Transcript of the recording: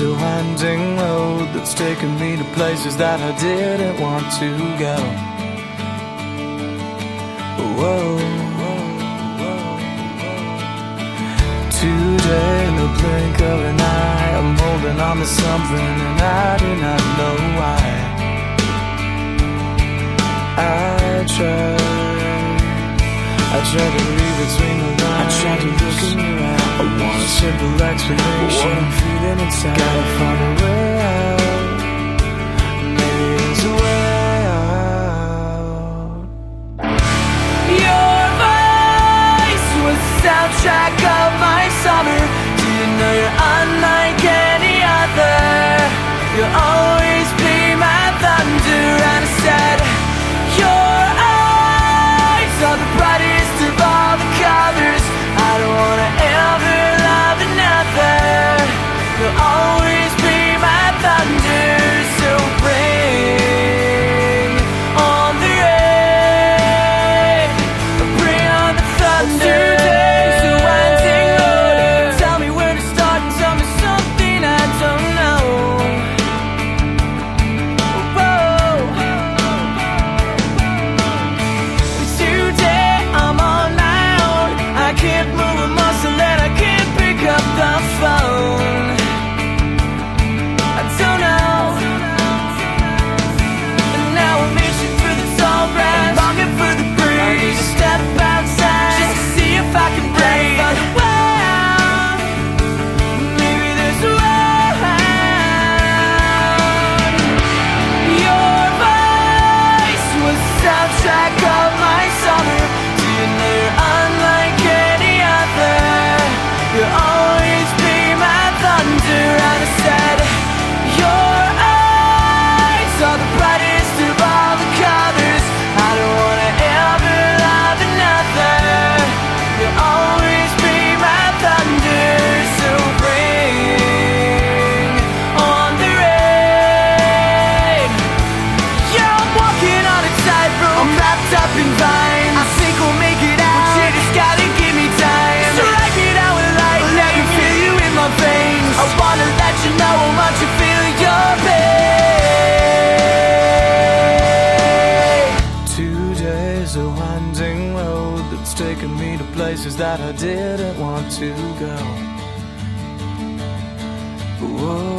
a winding road that's taken me to places that I didn't want to go. Whoa. whoa, whoa, whoa. Today, in the blink of an eye, I'm holding on to something and I do not know why. I tried, I tried to read between the lines. I tried to look in your eyes. I want a simple explanation. I'm feeling inside. Gotta find a way out. a winding road that's taken me to places that I didn't want to go. Whoa.